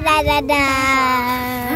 哒哒哒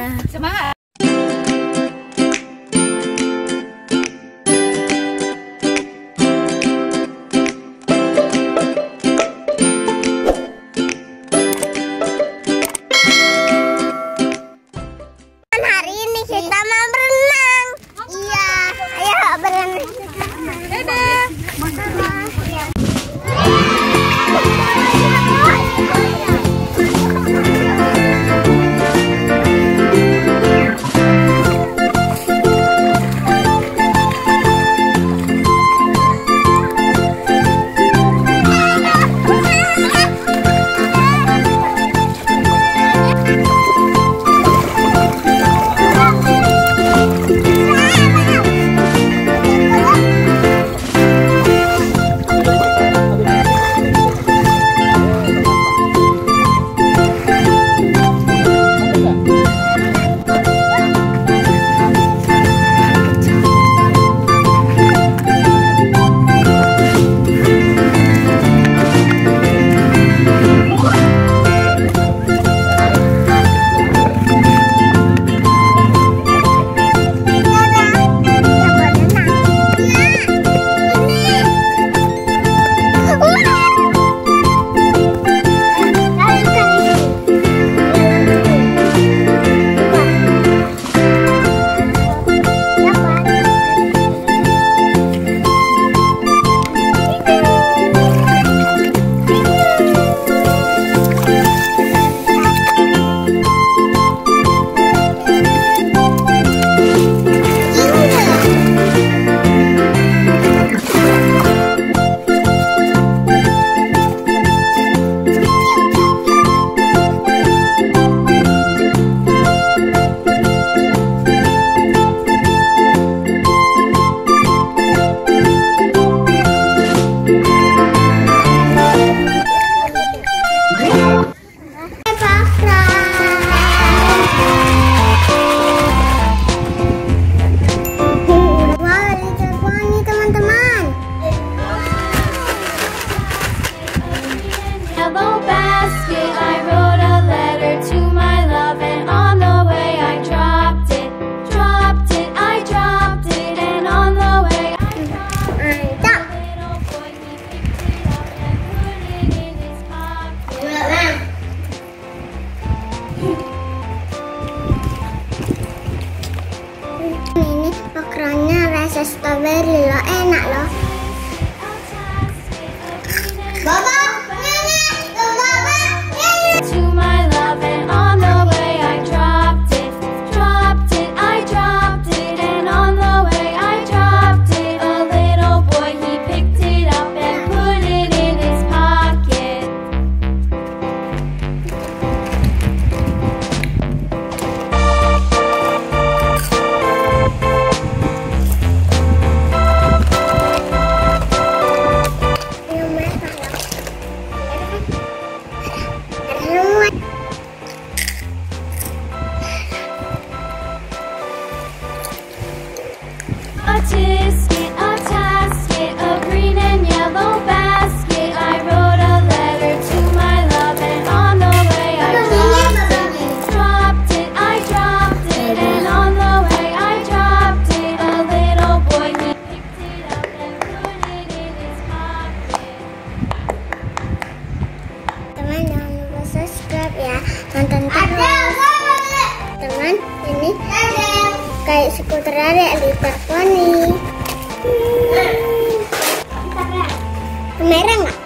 Niin, rasa Ukraina lo enak loh. pakai skuter ada liter poni. Nggak?